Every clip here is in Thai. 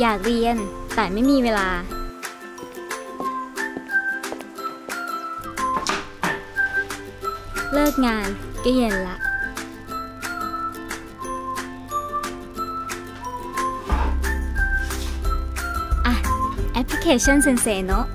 อยากเรียนแต่ไม่มีเวลา เลิกงานก็เย็นละ อะ แอปพลิเคชันเซนเซโนะ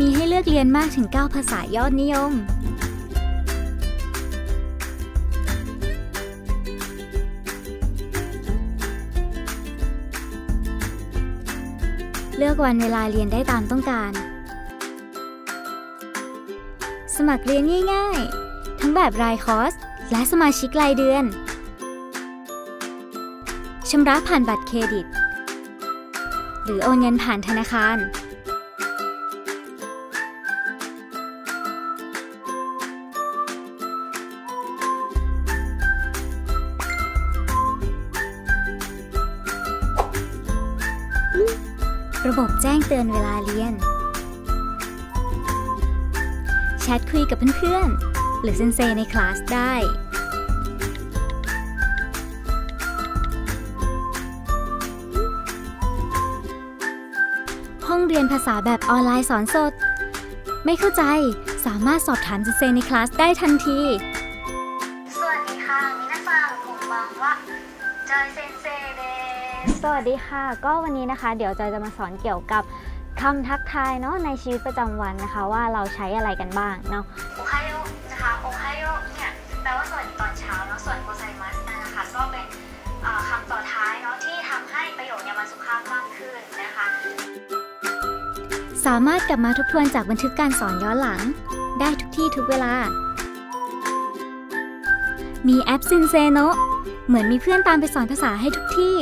มีให้เลือกเรียนมากถึง 9 ภาษายอดนิยม เลือกวันเวลาเรียนได้ตามต้องการ สมัครเรียนง่าย ๆ ทั้งแบบรายคอร์ส และสมาชิกรายเดือน ชำระผ่านบัตรเครดิต หรือโอนเงินผ่านธนาคาร ระบบแจ้งเตือนเวลาเรียน แชทคุยกับเพื่อนๆ หรือเซนเซในคลาสได้ ห้องเรียนภาษาแบบออนไลน์สอนสด ไม่เข้าใจสามารถสอบถาม 先生 ในคลาสได้ทันที สวัสดีค่ะみなさんこんばんは จอย 先生です สวัสดีค่ะ ก็วันนี้นะคะ เดี๋ยวจอยจะมาสอนเกี่ยวกับคำทักทายเนาะในชีวิตประจำวันนะคะ ว่าเราใช้อะไรกันบ้างเนาะおはよう นะคะ おはよう เนี่ยแปลว่าสวัสดีตอนเช้าเนาะส่วน ございます นะคะก็เป็นเอ่อคำต่อท้ายเนาะที่ทำให้ประโยคเนี่ยมันสุภาพมากขึ้นนะคะ สามารถกลับมาทบทวนจากบันทึกการสอนย้อนหลัง ได้ทุกที่ทุกเวลา มีแอปซินเซโนะเหมือนมีเพื่อนตามไปสอนภาษาให้ทุกที่